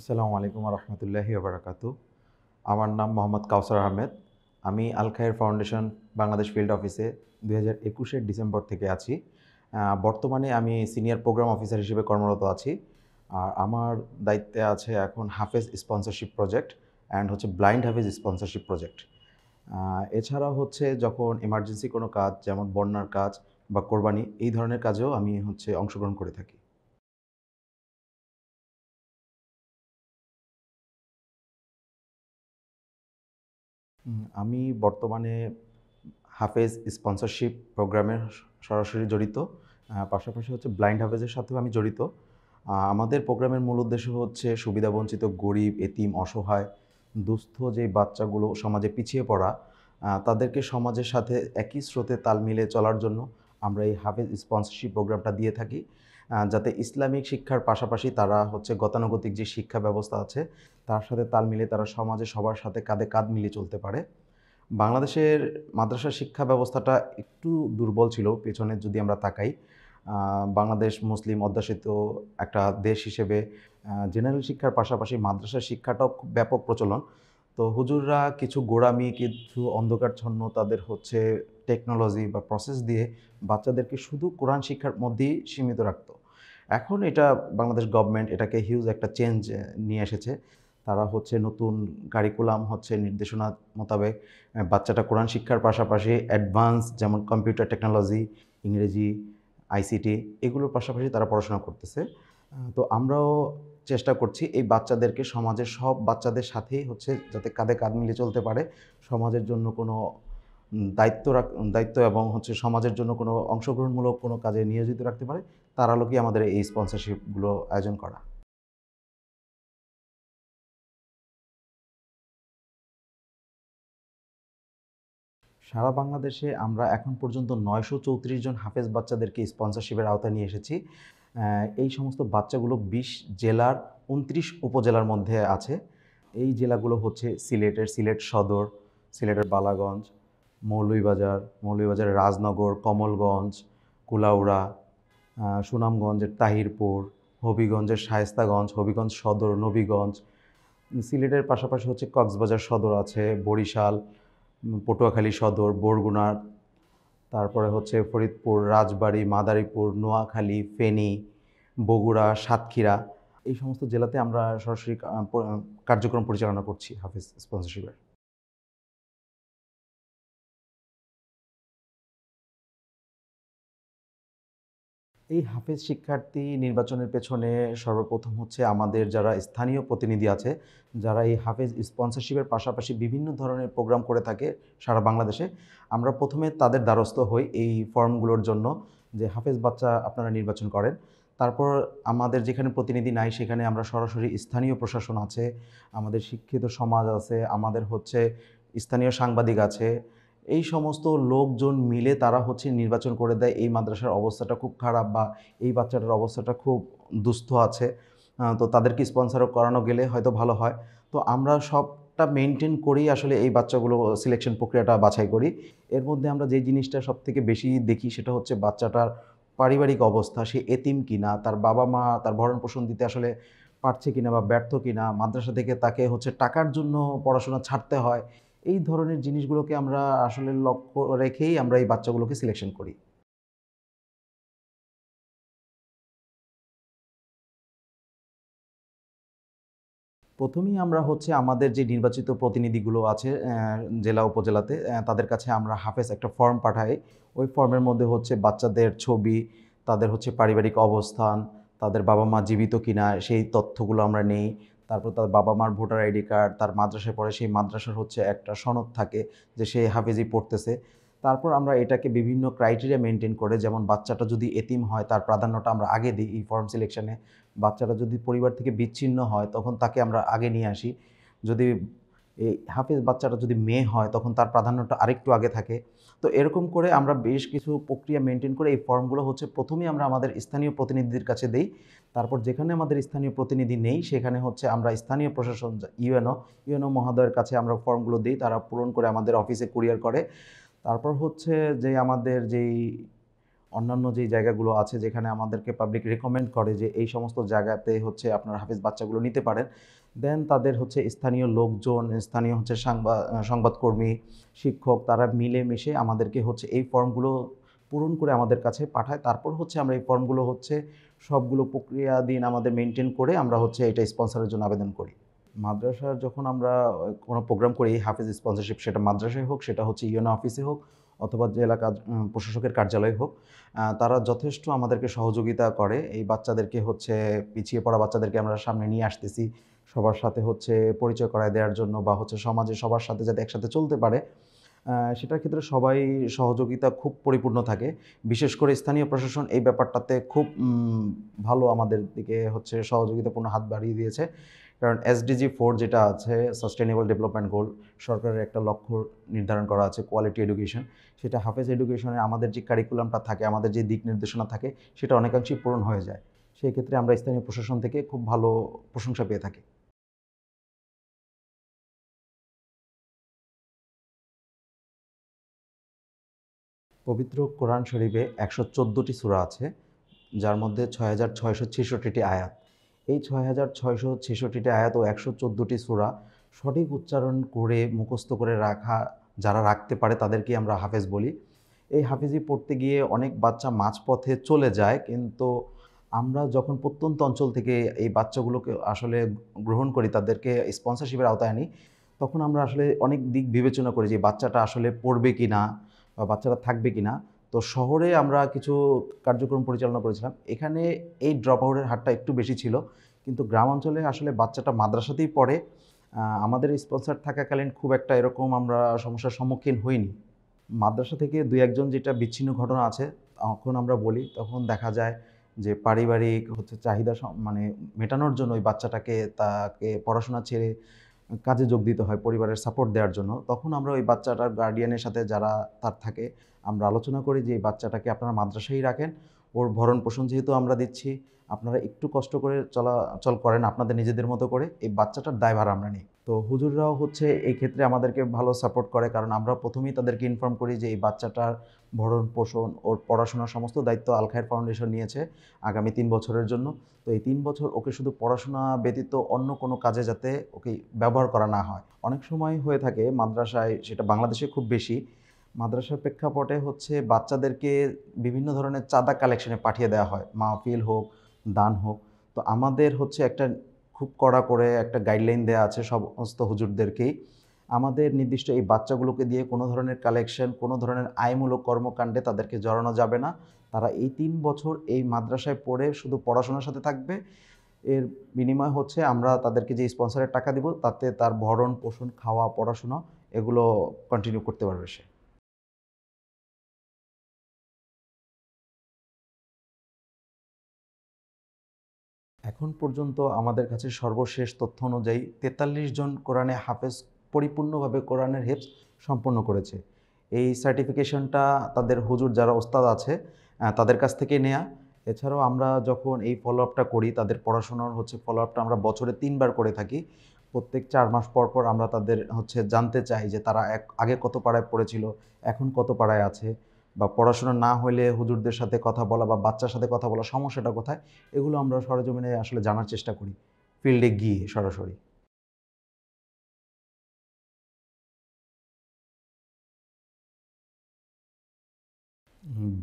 আসসালামু আলাইকুম রহমতুল্লাহি বারাকাতু আমার নাম মোহাম্মদ কাউসার আহমেদ। আমি আল খায়ের ফাউন্ডেশন বাংলাদেশ ফিল্ড অফিসে দুই হাজার একুশের ডিসেম্বর থেকে আছি। বর্তমানে আমি সিনিয়র প্রোগ্রাম অফিসার হিসেবে কর্মরত আছি। আর আমার দায়িত্বে আছে এখন হাফেজ স্পন্সরশিপ প্রজেক্ট অ্যান্ড হচ্ছে ব্লাইন্ড হাফেজ স্পন্সরশিপ প্রজেক্ট। এছাড়া হচ্ছে যখন এমার্জেন্সি কোনো কাজ, যেমন বন্যার কাজ বা কোরবানি, এই ধরনের কাজেও আমি হচ্ছে অংশগ্রহণ করে থাকি। আমি বর্তমানে হাফেজ স্পন্সরশিপ প্রোগ্রামের সরাসরি জড়িত পাশাপাশি হচ্ছে ব্লাইন্ড হাফেজের সাথেও আমি জড়িত। আমাদের প্রোগ্রামের মূল উদ্দেশ্য হচ্ছে সুবিধাবঞ্চিত গরিব, এতিম, অসহায়, দুস্থ যে বাচ্চাগুলো সমাজে পিছিয়ে পড়া তাদেরকে সমাজের সাথে একই স্রোতে তাল মিলে চলার জন্য আমরা এই হাফেজ স্পন্সরশিপ প্রোগ্রামটা দিয়ে থাকি। যাতে ইসলামিক শিক্ষার পাশাপাশি তারা হচ্ছে গতানুগতিক যে শিক্ষা ব্যবস্থা আছে তার সাথে তাল মিলে তারা সমাজে সবার সাথে কাঁধে কাঁধ মিলিয়ে চলতে পারে। বাংলাদেশের মাদ্রাসা শিক্ষা ব্যবস্থাটা একটু দুর্বল ছিল, পেছনে যদি আমরা তাকাই বাংলাদেশ মুসলিম অধ্যাসিত একটা দেশ হিসেবে জেনারেল শিক্ষার পাশাপাশি মাদ্রাসা শিক্ষাটাও খুব ব্যাপক প্রচলন। তো হুজুররা কিছু গোড়ামি, কিছু অন্ধকারছন্ন তাদের হচ্ছে টেকনোলজি বা প্রসেস দিয়ে বাচ্চাদেরকে শুধু কোরআন শিক্ষার মধ্যেই সীমিত রাখতো। এখন এটা বাংলাদেশ গভর্নমেন্ট এটাকে হিউজ একটা চেঞ্জ নিয়ে এসেছে। তারা হচ্ছে নতুন কারিকুলাম হচ্ছে নির্দেশনা মোতাবেক বাচ্চাটা কোরআন শিক্ষার পাশাপাশি অ্যাডভান্স যেমন কম্পিউটার টেকনোলজি ইংরেজি আইসিটি এগুলোর পাশাপাশি তারা পড়াশোনা করতেছে। তো আমরাও চেষ্টা করছি এই বাচ্চাদেরকে সমাজের সব বাচ্চাদের সাথেই হচ্ছে যাতে কাঁধে কাঁধ মিলিয়ে চলতে পারে, সমাজের জন্য কোনো দায়িত্ব রাখ, দায়িত্ব এবং হচ্ছে সমাজের জন্য কোনো অংশগ্রহণমূলক কোনো কাজে নিয়োজিত রাখতে পারে, তার আলোকেই আমাদের এই স্পন্সরশিপগুলো আয়োজন করা। সারা বাংলাদেশে আমরা এখন পর্যন্ত নয়শো চৌত্রিশ জন হাফেজ বাচ্চাদেরকে স্পন্সরশিপের আওতায় নিয়ে এসেছি। এই সমস্ত বাচ্চাগুলো বিশ জেলার উনত্রিশ উপজেলার মধ্যে আছে। এই জেলাগুলো হচ্ছে সিলেটের সিলেট সদর, সিলেটের বালাগঞ্জ, মৌলভীবাজার, মৌলভীবাজারের রাজনগর, কমলগঞ্জ, কুলাউড়া সুনামগঞ্জের তাহিরপুর, হবিগঞ্জের শায়েস্তাগঞ্জ, হবিগঞ্জ সদর, নবীগঞ্জ, সিলেটের পাশাপাশি হচ্ছে কক্সবাজার সদর আছে, বরিশাল পটুয়াখালী সদর, বরগুনা, তারপরে হচ্ছে ফরিদপুর, রাজবাড়ি, মাদারীপুর, নোয়াখালী, ফেনী, বগুড়া, সাতক্ষীরা, এই সমস্ত জেলাতে আমরা সরাসরি কার্যক্রম পরিচালনা করছি হাফিজ স্পন্সরশিপের। এই হাফেজ শিক্ষার্থী নির্বাচনের পেছনে সর্বপ্রথম হচ্ছে আমাদের যারা স্থানীয় প্রতিনিধি আছে, যারা এই হাফেজ স্পন্সরশিপের পাশাপাশি বিভিন্ন ধরনের প্রোগ্রাম করে থাকে সারা বাংলাদেশে, আমরা প্রথমে তাদের দ্বারস্থ হই এই ফর্মগুলোর জন্য যে হাফেজ বাচ্চা আপনারা নির্বাচন করেন। তারপর আমাদের যেখানে প্রতিনিধি নাই, সেখানে আমরা সরাসরি স্থানীয় প্রশাসন আছে, আমাদের শিক্ষিত সমাজ আছে, আমাদের হচ্ছে স্থানীয় সাংবাদিক আছে এই সমস্ত লোকজন মিলে তারা হচ্ছে নির্বাচন করে দেয়। এই মাদ্রাসার অবস্থাটা খুব খারাপ বা এই বাচ্চাটার অবস্থাটা খুব দুস্থ আছে। তো তাদেরকে স্পন্সারও করানো গেলে হয়তো ভালো হয়। তো আমরা সবটা মেনটেন করেই আসলে এই বাচ্চাগুলো সিলেকশন প্রক্রিয়াটা বাছাই করি। এর মধ্যে আমরা যে জিনিসটা সব থেকে বেশি দেখি সেটা হচ্ছে বাচ্চাটার পারিবারিক অবস্থা, সে এতিম কিনা, তার বাবা মা তার ভরণ পোষণ দিতে আসলে পারছে কিনা বা ব্যর্থ কিনা, মাদ্রাসা থেকে তাকে হচ্ছে টাকার জন্য পড়াশোনা ছাড়তে হয়। এই ধরনের জিনিসগুলোকে আমরা আসলে লক্ষ্য রেখেই আমরা এই বাচ্চাগুলোকে সিলেকশন করি। প্রথমেই আমরা হচ্ছে আমাদের যে নির্বাচিত প্রতিনিধিগুলো আছে জেলা উপজেলাতে তাদের কাছে আমরা হাফেজ একটা ফর্ম পাঠাই। ওই ফর্মের মধ্যে হচ্ছে বাচ্চাদের ছবি, তাদের হচ্ছে পারিবারিক অবস্থান, তাদের বাবা মা জীবিত কিনা, সেই তথ্যগুলো আমরা নেই। তারপর তার বাবা মার ভোটার আইডি কার্ড, তার মাদ্রাসায় পড়ে, সেই মাদ্রাসার হচ্ছে একটা সনদ থাকে যে সে হাফেজি পড়তেছে। তারপর আমরা এটাকে বিভিন্ন ক্রাইটেরিয়া মেনটেন করে, যেমন বাচ্চাটা যদি এতিম হয়, তার প্রাধান্যটা আমরা আগে দিই এই ফর্ম সিলেকশনে বাচ্চাটা যদি পরিবার থেকে বিচ্ছিন্ন হয়, তখন তাকে আমরা আগে নিয়ে আসি। যদি এই হাফেজ বাচ্চাটা যদি মেয়ে হয়, তখন তার প্রাধান্যটা আরেকটু আগে থাকে। তো এরকম করে আমরা বেশ কিছু প্রক্রিয়া মেনটেন করে এই ফর্মগুলো হচ্ছে প্রথমেই আমরা আমাদের স্থানীয় প্রতিনিধিদের কাছে দেই। তারপর যেখানে আমাদের স্থানীয় প্রতিনিধি নেই, সেখানে হচ্ছে আমরা স্থানীয় প্রশাসন, ইউএনও ইউএনও মহোদয়ের কাছে আমরা ফর্মগুলো দিই। তারা পূরণ করে আমাদের অফিসে কুরিয়ার করে। তারপর হচ্ছে যে আমাদের যেই অন্যান্য যেই জায়গাগুলো আছে, যেখানে আমাদেরকে পাবলিক রেকমেন্ড করে যে এই সমস্ত জায়গাতে হচ্ছে আপনার হাফেজ বাচ্চাগুলো নিতে পারেন। দেন তাদের হচ্ছে স্থানীয় লোকজন, স্থানীয় হচ্ছে সাংবাদ সংবাদকর্মী, শিক্ষক, তারা মিলে মিশে আমাদেরকে হচ্ছে এই ফর্মগুলো পূরণ করে আমাদের কাছে পাঠায়। তারপর হচ্ছে আমরা এই ফর্মগুলো হচ্ছে সবগুলো প্রক্রিয়া দিন আমাদের মেনটেন করে আমরা হচ্ছে এটা স্পন্সরের জন্য আবেদন করি। মাদ্রাসার যখন আমরা কোনো প্রোগ্রাম করি হাফিজ স্পন্সরশিপ সেটা মাদ্রাসায় হোক, সেটা হচ্ছে ইউনো অফিসে হোক, অথবা জেলা কাজ প্রশাসকের কার্যালয় হোক তারা যথেষ্ট আমাদেরকে সহযোগিতা করে। এই বাচ্চাদেরকে হচ্ছে পিছিয়ে পড়া বাচ্চাদেরকে আমরা সামনে নিয়ে আসতেছি। সবার সাথে হচ্ছে পরিচয় করায় দেওয়ার জন্য বা হচ্ছে সমাজে সবার সাথে যাতে একসাথে চলতে পারে সেটার ক্ষেত্রে সবাই সহযোগিতা খুব পরিপূর্ণ থাকে। বিশেষ করে স্থানীয় প্রশাসন এই ব্যাপারটাতে খুব ভালো আমাদের দিকে হচ্ছে সহযোগিতাপূর্ণ হাত বাড়িয়ে দিয়েছে। কারণ এসডিজি ফোর যেটা আছে সাস্টেনেবল ডেভেলপমেন্ট গোল সরকারের একটা লক্ষ্য নির্ধারণ করা আছে কোয়ালিটি এডুকেশন সেটা হাফেজ এডুকেশনে আমাদের যে কারিকুলামটা থাকে, আমাদের যে দিক নির্দেশনা থাকে, সেটা অনেকাংশেই পূরণ হয়ে যায়। সেই ক্ষেত্রে আমরা স্থানীয় প্রশাসন থেকে খুব ভালো প্রশংসা পেয়ে থাকি। পবিত্র কোরআন শরীফে একশো চোদ্দোটি সূরা আছে, যার মধ্যে ছয় হাজার ছয়শো ছেষট্টিটি আয়াত। এই ছয় হাজার ছয়শো ছেষট্টিটি আয়াত ও একশো চোদ্দোটি সূরা সঠিক উচ্চারণ করে, মুখস্থ করে রাখা, যারা রাখতে পারে তাদেরকে আমরা হাফেজ বলি। এই হাফেজি পড়তে গিয়ে অনেক বাচ্চা মাঝপথে চলে যায়, কিন্তু আমরা যখন প্রত্যন্ত অঞ্চল থেকে এই বাচ্চাগুলোকে আসলে গ্রহণ করি, তাদেরকে স্পন্সরশিপের আওতায় আনি, তখন আমরা আসলে অনেক দিক বিবেচনা করি যে বাচ্চাটা আসলে পড়বে কি না বাচ্চারা থাকবে কি না তো শহরে আমরা কিছু কার্যক্রম পরিচালনা করেছিলাম। এখানে এই ড্রপ আউটের হারটা একটু বেশি ছিল, কিন্তু গ্রাম অঞ্চলে আসলে বাচ্চাটা মাদ্রাসাতেই পড়ে। আমাদের স্পন্সর থাকাকালীন খুব একটা এরকম আমরা সমস্যার সম্মুখীন হইনি। মাদ্রাসা থেকে দুই একজন যেটা বিচ্ছিন্ন ঘটনা আছে, তখন আমরা বলি, তখন দেখা যায় যে পারিবারিক হচ্ছে চাহিদা মানে মেটানোর জন্য ওই বাচ্চাটাকে, তাকে পড়াশোনা ছেড়ে কাজে যোগ দিতে হয় পরিবারের সাপোর্ট দেওয়ার জন্য, তখন আমরা ওই বাচ্চাটার গার্ডিয়ানের সাথে যারা তার থাকে, আমরা আলোচনা করি যে এই বাচ্চাটাকে আপনারা মাদ্রাসায় রাখেন। ওর ভরণ পোষণ যেহেতু আমরা দিচ্ছি, আপনারা একটু কষ্ট করে চলাচল করেন আপনাদের নিজেদের মতো করে, এই বাচ্চাটার দায়ভার আমরা নিই। তো হুজুররাও হচ্ছে এই ক্ষেত্রে আমাদেরকে ভালো সাপোর্ট করে, কারণ আমরা প্রথমেই তাদেরকে ইনফর্ম করি যে এই বাচ্চাটার ভরণ পোষণ, ওর পড়াশোনার সমস্ত দায়িত্ব আল খায়ের ফাউন্ডেশন নিয়েছে আগামী তিন বছরের জন্য। তো এই তিন বছর ওকে শুধু পড়াশোনা ব্যতীত অন্য কোনো কাজে যাতে ওকে ব্যবহার করা না হয়। অনেক সময় হয়ে থাকে মাদ্রাসায়, সেটা বাংলাদেশে খুব বেশি, মাদ্রাসার প্রেক্ষাপটে হচ্ছে বাচ্চাদেরকে বিভিন্ন ধরনের চাঁদা কালেকশনে পাঠিয়ে দেওয়া হয়। মাহফিল হোক, দান হোক। তো আমাদের হচ্ছে একটা খুব কড়া করে একটা গাইডলাইন দেওয়া আছে সমস্ত হুজুরদেরকেই। আমাদের নির্দিষ্ট এই বাচ্চাগুলোকে দিয়ে কোনো ধরনের কালেকশন কোনো ধরনের আয়মূলক কর্মকাণ্ডে তাদেরকে জড়ানো যাবে না। তারা এই তিন বছর এই মাদ্রাসায় পড়ে শুধু পড়াশোনার সাথে থাকবে। এর বিনিময় হচ্ছে আমরা তাদেরকে যে স্পন্সরের টাকা দিব, তাতে তার ভরণ পোষণ খাওয়া পড়াশোনা এগুলো কন্টিনিউ করতে পারবে সে। এখন পর্যন্ত আমাদের কাছে সর্বশেষ তথ্য অনুযায়ী তেতাল্লিশ জন কোরআনে হাফেজ পরিপূর্ণভাবে কোরআনের হেফজ সম্পন্ন করেছে। এই সার্টিফিকেশনটা তাদের হুজুর যারা ওস্তাদ আছে তাদের কাছ থেকে নেয়া। এছাড়াও আমরা যখন এই ফলো আপটা করি, তাদের পড়াশোনার হচ্ছে ফলো আপটা আমরা বছরে তিনবার করে থাকি। প্রত্যেক চার মাস পর পর আমরা তাদের হচ্ছে জানতে চাই যে তারা এক, আগে কত পাড়ায় পড়েছিল, এখন কত পাড়ায় আছে। বা পড়াশোনা না হলে হুজুরদের সাথে কথা বলা বা বাচ্চার সাথে কথা বলা সমস্যাটা কোথায়? এগুলো আমরা সরজমিনে আসলে জানার চেষ্টা করি, ফিল্ডে গিয়ে সরাসরি।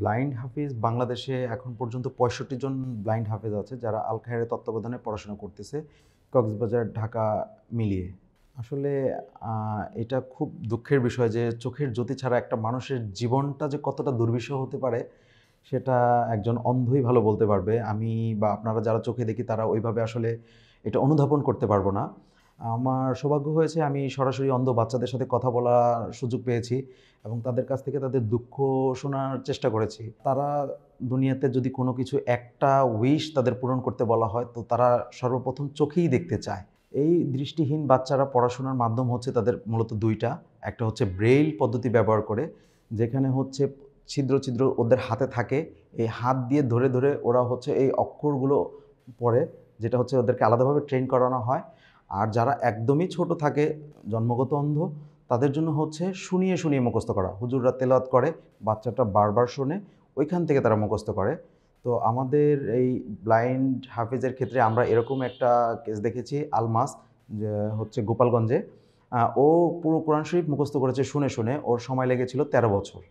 ব্লাইন্ড হাফিজ বাংলাদেশে এখন পর্যন্ত পঁয়ষট্টি জন ব্লাইন্ড হাফিজ আছে যারা আল খায়ের তত্ত্বাবধানে পড়াশোনা করতেছে, কক্সবাজার, ঢাকা মিলিয়ে। আসলে এটা খুব দুঃখের বিষয় যে চোখের জ্যোতি ছাড়া একটা মানুষের জীবনটা যে কতটা দুর্বিষহ হতে পারে, সেটা একজন অন্ধই ভালো বলতে পারবে। আমি বা আপনারা যারা চোখে দেখি, তারা ওইভাবে আসলে এটা অনুধাবন করতে পারব না। আমার সৌভাগ্য হয়েছে, আমি সরাসরি অন্ধ বাচ্চাদের সাথে কথা বলার সুযোগ পেয়েছি এবং তাদের কাছ থেকে তাদের দুঃখ শোনার চেষ্টা করেছি। তারা দুনিয়াতে যদি কোনো কিছু একটা উইশ তাদের পূরণ করতে বলা হয়, তো তারা সর্বপ্রথম চোখেই দেখতে চায়। এই দৃষ্টিহীন বাচ্চারা পড়াশোনার মাধ্যম হচ্ছে তাদের মূলত দুইটা। একটা হচ্ছে ব্রেইল পদ্ধতি ব্যবহার করে, যেখানে হচ্ছে ছিদ্র ছিদ্র ওদের হাতে থাকে। এই হাত দিয়ে ধরে ধরে ওরা হচ্ছে এই অক্ষরগুলো পড়ে, যেটা হচ্ছে ওদেরকে আলাদাভাবে ট্রেন করানো হয়। আর যারা একদমই ছোট থাকে, জন্মগত অন্ধ, তাদের জন্য হচ্ছে শুনিয়ে শুনিয়ে মুখস্থ করা। হুজুররা তেলাত করে, বাচ্চাটা বারবার শোনে, ওইখান থেকে তারা মুখস্থ করে। তো আমাদের এই ব্লাইন্ড হাফেজের ক্ষেত্রে আমরা এরকম একটা কেস দেখেছি, আলমাস হচ্ছে গোপালগঞ্জে। ও পুরো কোরআন শরীফ মুখস্থ করেছে শুনে শুনে, ওর সময় লেগেছিল তেরো বছর।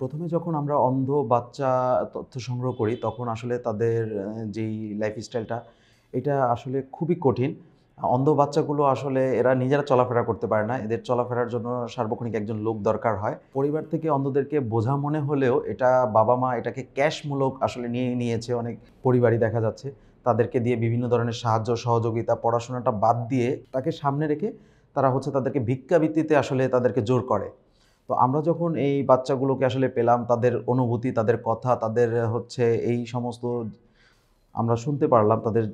প্রথমে যখন আমরা অন্ধ বাচ্চা তথ্য সংগ্রহ করি, তখন আসলে তাদের যেই লাইফস্টাইলটা এটা আসলে খুবই কঠিন। অন্ধ বাচ্চাগুলো আসলে এরা নিজেরা চলাফেরা করতে পারে না। এদের চলাফেরার জন্য সার্বক্ষণিক একজন লোক দরকার হয়। পরিবার থেকে অন্ধদেরকে বোঝা মনে হলেও এটা বাবা মা এটাকে ক্যাশমূলক আসলে নিয়ে নিয়েছে। অনেক পরিবারই দেখা যাচ্ছে, তাদেরকে দিয়ে বিভিন্ন ধরনের সাহায্য, সহযোগিতা, পড়াশোনাটা বাদ দিয়ে তাকে সামনে রেখে তারা হচ্ছে তাদেরকে ভিক্ষাবৃত্তিতে আসলে তাদেরকে জোর করে। তো আমরা যখন এই বাচ্চাগুলোকে আসলে পেলাম, তাদের অনুভূতি, তাদের কথা, তাদের হচ্ছে এই সমস্ত আমরা শুনতে পারলাম তাদের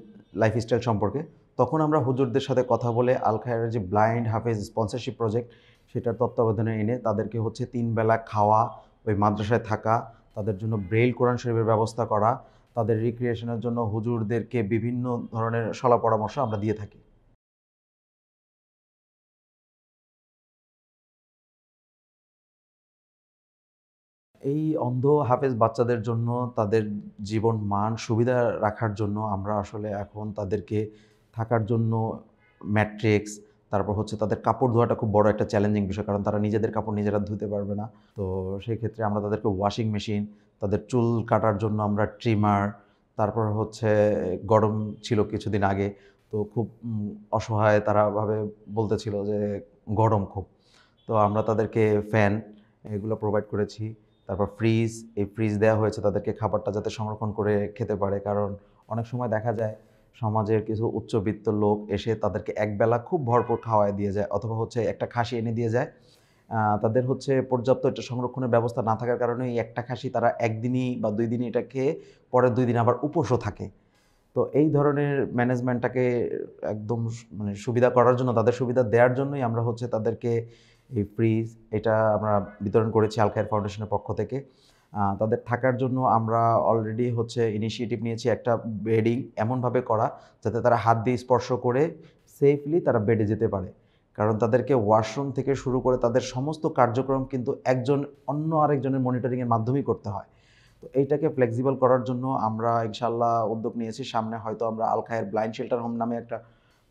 লাইফস্টাইল সম্পর্কে। তখন আমরা হুজুরদের সাথে কথা বলে আল খায়ের যে ব্লাইন্ড হাফেজ স্পন্সরশিপ প্রজেক্ট, সেটার তত্ত্বাবধানে এনে তাদেরকে হচ্ছে তিন বেলা খাওয়া, ওই মাদ্রাসায় থাকা, তাদের জন্য ব্রেইল কোরআন শরীফের ব্যবস্থা করা, তাদের রিক্রিয়েশনের জন্য হুজুরদেরকে বিভিন্ন ধরনের সলা পরামর্শ আমরা দিয়ে থাকি। এই অন্ধ হাফেজ বাচ্চাদের জন্য তাদের জীবন মান সুবিধা রাখার জন্য আমরা আসলে এখন তাদেরকে থাকার জন্য ম্যাট্রিক্স তারপর হচ্ছে তাদের কাপড় ধোয়াটা খুব বড় একটা চ্যালেঞ্জিং বিষয়, কারণ তারা নিজেদের কাপড় নিজেরা ধুতে পারবে না। তো সেই ক্ষেত্রে আমরা তাদেরকে ওয়াশিং মেশিন তাদের চুল কাটার জন্য আমরা ট্রিমার তারপর হচ্ছে গরম ছিল কিছুদিন আগে, তো খুব অসহায় তারা ভাবে বলতেছিল যে গরম খুব। তো আমরা তাদেরকে ফ্যান এগুলো প্রোভাইড করেছি, তারপর ফ্রিজ এই ফ্রিজ দেওয়া হয়েছে তাদেরকে খাবারটা যাতে সংরক্ষণ করে খেতে পারে, কারণ অনেক সময় দেখা যায় সমাজের কিছু উচ্চবিত্ত লোক এসে তাদেরকে একবেলা খুব ভরপুর খাওয়ায় দিয়ে যায় অথবা হচ্ছে একটা খাসি এনে দিয়ে যায়। তাদের হচ্ছে পর্যাপ্ত একটা সংরক্ষণের ব্যবস্থা না থাকার কারণে এই একটা খাসি তারা একদিনই বা দুই দিনই এটা খেয়ে পরের দুই দিন আবার উপোসও থাকে। তো এই ধরনের ম্যানেজমেন্টটাকে একদম মানে সুবিধা করার জন্য, তাদের সুবিধা দেওয়ার জন্যই আমরা হচ্ছে তাদেরকে এই ফ্রিজ এটা আমরা বিতরণ করেছি আলখায়ের ফাউন্ডেশনের পক্ষ থেকে। তাদের থাকার জন্য আমরা অলরেডি হচ্ছে ইনিশিয়েটিভ নিয়েছি একটা বেডিং এমনভাবে করা যাতে তারা হাত দিয়ে স্পর্শ করে সেফলি তারা বেডে যেতে পারে। কারণ তাদেরকে ওয়াশরুম থেকে শুরু করে তাদের সমস্ত কার্যক্রম কিন্তু একজন অন্য আরেকজনের মনিটরিংয়ের মাধ্যমেই করতে হয়। তো এইটাকে ফ্লেক্সিবল করার জন্য আমরা ইনশাল্লাহ উদ্যোগ নিয়েছি। সামনে হয়তো আমরা আলখায়ের ব্লাইন্ড শেল্টার হোম নামে একটা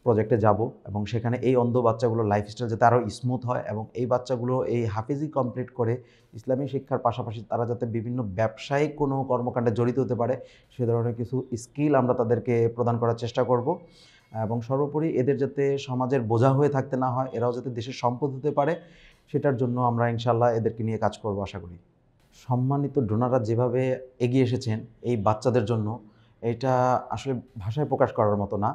প্রজেক্টে যাব এবং সেখানে এই অন্ধ বাচ্চাগুলোর লাইফস্টাইল যাতে আরও স্মুথ হয় এবং এই বাচ্চাগুলো এই হাফিজি কমপ্লিট করে ইসলামী শিক্ষার পাশাপাশি তারা যাতে বিভিন্ন ব্যবসায়িক কোনো কর্মকাণ্ডে জড়িত হতে পারে, সে ধরনের কিছু স্কিল আমরা তাদেরকে প্রদান করার চেষ্টা করব। এবং সর্বোপরি এদের যাতে সমাজের বোঝা হয়ে থাকতে না হয়, এরাও যাতে দেশের সম্পদ হতে পারে, সেটার জন্য আমরা ইনশাল্লাহ এদেরকে নিয়ে কাজ করব আশা করি। সম্মানিত ডোনাররা যেভাবে এগিয়ে এসেছেন এই বাচ্চাদের জন্য, এটা আসলে ভাষায় প্রকাশ করার মতো না।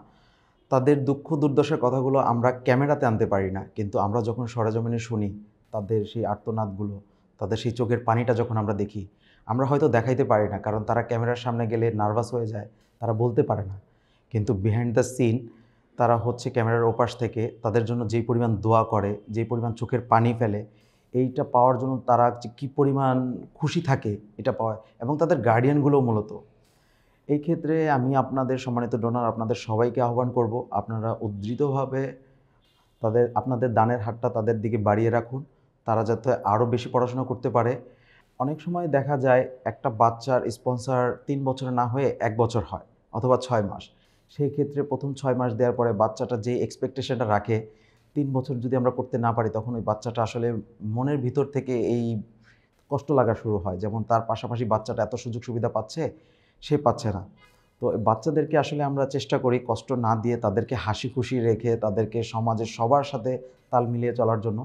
তাদের দুঃখ দুর্দশার কথাগুলো আমরা ক্যামেরাতে আনতে পারি না। কিন্তু আমরা যখন সরেজমিনে শুনি, তাদের সেই আর্তনাদগুলো, তাদের সেই চোখের পানিটা যখন আমরা দেখি, আমরা হয়তো দেখাইতে পারি না, কারণ তারা ক্যামেরার সামনে গেলে নার্ভাস হয়ে যায়, তারা বলতে পারে না। কিন্তু বিহাইন্ড দ্য সিন তারা হচ্ছে ক্যামেরার ওপাশ থেকে তাদের জন্য যেই পরিমাণ দোয়া করে, যেই পরিমাণ চোখের পানি ফেলে, এইটা পাওয়ার জন্য তারা যে কী পরিমাণ খুশি থাকে, এটা পাওয়া। এবং তাদের গার্ডিয়ানগুলোও মূলত। এই ক্ষেত্রে আমি আপনাদের সম্মানিত ডোনার আপনাদের সবাইকে আহ্বান করব, আপনারা উদ্ধৃতভাবে তাদের, আপনাদের দানের হাতটা তাদের দিকে বাড়িয়ে রাখুন, তারা যাতে আরও বেশি পড়াশোনা করতে পারে। অনেক সময় দেখা যায় একটা বাচ্চার স্পন্সর তিন বছরে না হয়ে এক বছর হয় অথবা ছয় মাস। সেই ক্ষেত্রে প্রথম ছয় মাস দেওয়ার পরে বাচ্চাটা যে এক্সপেকটেশনটা রাখে, তিন বছর যদি আমরা করতে না পারি তখন ওই বাচ্চাটা আসলে মনের ভিতর থেকে এই কষ্ট লাগা শুরু হয়। যেমন তার পাশাপাশি বাচ্চাটা এত সুযোগ সুবিধা পাচ্ছে সে পাচ্ছে না। তো বাচ্চাদেরকে আসলে আমরা চেষ্টা করি কষ্ট না দিয়ে তাদেরকে হাসি খুশি রেখে তাদেরকে সমাজের সবার সাথে তাল মিলিয়ে চলার জন্য।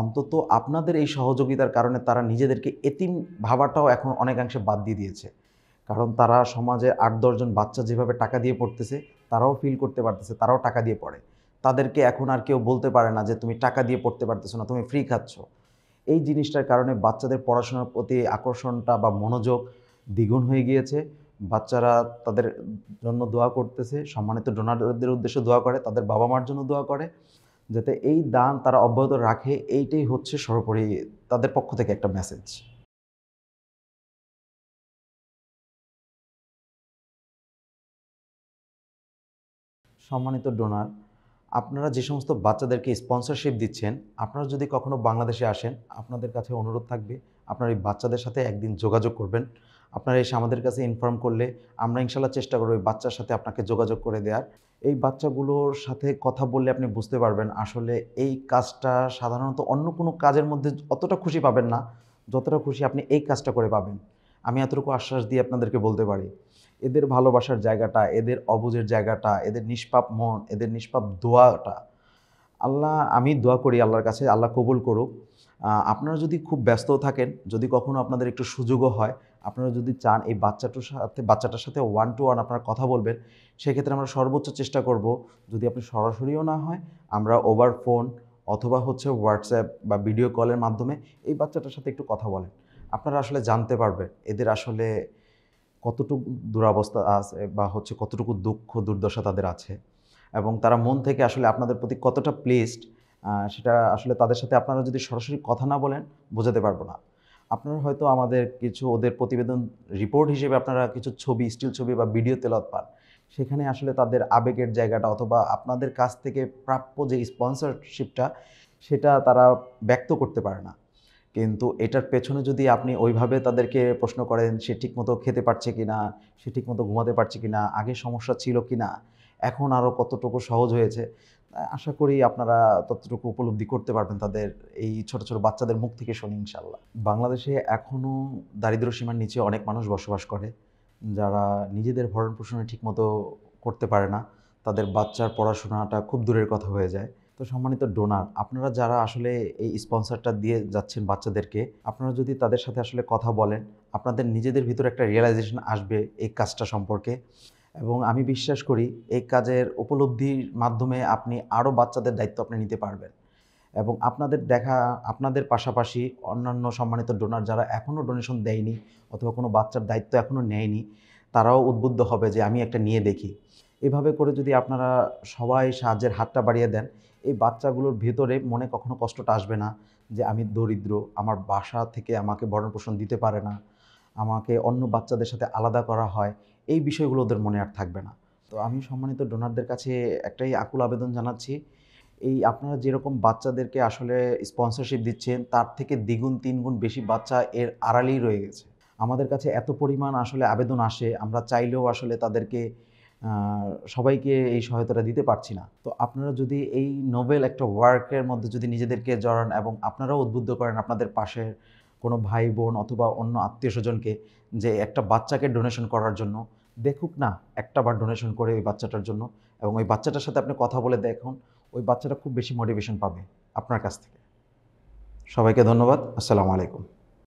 অন্তত আপনাদের এই সহযোগিতার কারণে তারা নিজেদেরকে এতিম ভাবাটাও এখন অনেকাংশে বাদ দিয়ে দিয়েছে। কারণ তারা সমাজে আট দশজন বাচ্চা যেভাবে টাকা দিয়ে পড়তেছে, তারাও ফিল করতে পারতেছে, তারাও টাকা দিয়ে পড়ে। তাদেরকে এখন আর কেউ বলতে পারে না যে, তুমি টাকা দিয়ে পড়তে পারতেছো না, তুমি ফ্রি খাচ্ছ। এই জিনিসটার কারণে বাচ্চাদের পড়াশোনার প্রতি আকর্ষণটা বা মনোযোগ দ্বিগুণ হয়ে গিয়েছে। বাচ্চারা তাদের জন্য দোয়া করতেছে, সম্মানিত ডোনারদের উদ্দেশ্যে দোয়া করে, তাদের বাবা মার জন্য দোয়া করে, যাতে এই দান তারা অব্যাহত রাখে, এইটাই হচ্ছে সর্বোপরি তাদের পক্ষ থেকে একটা মেসেজ সম্মানিত ডোনার আপনারা যে সমস্ত বাচ্চাদেরকে স্পন্সরশিপ দিচ্ছেন, আপনারা যদি কখনো বাংলাদেশে আসেন, আপনাদের কাছে অনুরোধ থাকবে, আপনার এই বাচ্চাদের সাথে একদিন যোগাযোগ করবেন। আপনারা এসে আমাদের কাছে ইনফর্ম করলে আমরা ইনশাল্লাহ চেষ্টা করব ওই বাচ্চার সাথে আপনাকে যোগাযোগ করে দেওয়ার। এই বাচ্চাগুলোর সাথে কথা বললে আপনি বুঝতে পারবেন আসলে এই কাজটা সাধারণত অন্য কোনো কাজের মধ্যে অতটা খুশি পাবেন না, যতটা খুশি আপনি এই কাজটা করে পাবেন। আমি এতটুকু আশ্বাস দিয়ে আপনাদেরকে বলতে পারি, এদের ভালোবাসার জায়গাটা, এদের অবুজের জায়গাটা, এদের নিষ্পাপ মন, এদের নিষ্পাপ দোয়াটা, আল্লাহ আমি দোয়া করি আল্লাহর কাছে, আল্লাহ কবুল করুক। আপনারা যদি খুব ব্যস্ত থাকেন, যদি কখনো আপনাদের একটু সুযোগও হয় আপনারা যদি চান এই বাচ্চাটার সাথে বাচ্চাটার সাথে ওয়ান টু ওয়ান আপনারা কথা বলবেন, সেক্ষেত্রে আমরা সর্বোচ্চ চেষ্টা করব যদি আপনি সরাসরিও না হয়, আমরা ওভার ফোন অথবা হচ্ছে হোয়াটসঅ্যাপ বা ভিডিও কলের মাধ্যমে এই বাচ্চাটার সাথে একটু কথা বলেন। আপনারা আসলে জানতে পারবেন এদের আসলে কতটুকু দুরাবস্থা আছে বা হচ্ছে কতটুকু দুঃখ, দুর্দশা তাদের আছে এবং তারা মন থেকে আসলে আপনাদের প্রতি কতটা প্লেসড সেটা আসলে তাদের সাথে আপনারা যদি সরাসরি কথা না বলেন, বোঝাতে পারব না। আপনারা হয়তো আমাদের কিছু ওদের প্রতিবেদন রিপোর্ট হিসেবে আপনারা কিছু ছবি স্টিল ছবি বা ভিডিও তেলত পান। সেখানে আসলে তাদের আবেগের জায়গাটা অথবা আপনাদের কাছ থেকে প্রাপ্য যে স্পন্সরশিপটা সেটা তারা ব্যক্ত করতে পারে না। কিন্তু এটার পেছনে যদি আপনি ওইভাবে তাদেরকে প্রশ্ন করেন, সে ঠিকমতো খেতে পারছে কি না সে ঠিকমতো ঘুমাতে পারছে কি না আগে সমস্যা ছিল কি না এখন আরও কতটুকু সহজ হয়েছে আশা করি আপনারা ততটুকু উপলব্ধি করতে পারবেন তাদের এই ছোট ছোট বাচ্চাদের মুখ থেকে শুনি ইনশাল্লাহ বাংলাদেশে এখনও দারিদ্র সীমার নিচে অনেক মানুষ বসবাস করে, যারা নিজেদের ভরণ পোষণে ঠিকমতো করতে পারে না, তাদের বাচ্চার পড়াশোনাটা খুব দূরের কথা হয়ে যায়। তো সম্মানিত ডোনার আপনারা যারা আসলে এই স্পন্সরটা দিয়ে যাচ্ছেন বাচ্চাদেরকে, আপনারা যদি তাদের সাথে আসলে কথা বলেন, আপনাদের নিজেদের ভিতরে একটা রিয়েলাইজেশন আসবে এই কাজটা সম্পর্কে। এবং আমি বিশ্বাস করি এই কাজের উপলব্ধির মাধ্যমে আপনি আরও বাচ্চাদের দায়িত্ব আপনি নিতে পারবেন। এবং আপনাদের দেখা, আপনাদের পাশাপাশি অন্যান্য সম্মানিত ডোনার যারা এখনও ডোনেশন দেয়নি অথবা কোনো বাচ্চার দায়িত্ব এখনও নেয়নি, তারাও উদ্বুদ্ধ হবে যে আমি একটা নিয়ে দেখি। এভাবে করে যদি আপনারা সবাই সাহায্যের হাতটা বাড়িয়ে দেন, এই বাচ্চাগুলোর ভেতরে মনে কখনো কষ্টটা আসবে না যে আমি দরিদ্র, আমার বাসা থেকে আমাকে ভরণ পোষণ দিতে পারে না, আমাকে অন্য বাচ্চাদের সাথে আলাদা করা হয় এই বিষয়গুলো ওদের মনে আর থাকবে না। তো আমি সম্মানিত ডোনারদের কাছে একটাই আকুল আবেদন জানাচ্ছি, এই আপনারা যেরকম বাচ্চাদেরকে আসলে স্পন্সরশিপ দিচ্ছেন, তার থেকে দ্বিগুণ, তিনগুণ বেশি বাচ্চা এর আড়ালেই রয়ে গেছে। আমাদের কাছে এত পরিমাণ আসলে আবেদন আসে, আমরা চাইলেও আসলে তাদেরকে সবাইকে এই সহায়তাটা দিতে পারছি না। তো আপনারা যদি এই নোবেল একটা ওয়ার্কের মধ্যে যদি নিজেদেরকে জড়ান এবং আপনারাও উদ্বুদ্ধ করেন আপনাদের পাশের কোনো ভাই বোন অথবা অন্য আত্মীয় স্বজনকে যে একটা বাচ্চাকে ডোনেশন করার জন্য দেখুক না, একটা বার ডোনেশন করে ওই বাচ্চাটার জন্য এবং ওই বাচ্চাটার সাথে আপনি কথা বলে দেখুন, ওই বাচ্চাটা খুব বেশি মোটিভেশন পাবে আপনার কাছ থেকে। সবাইকে ধন্যবাদ, আসসালামু আলাইকুম।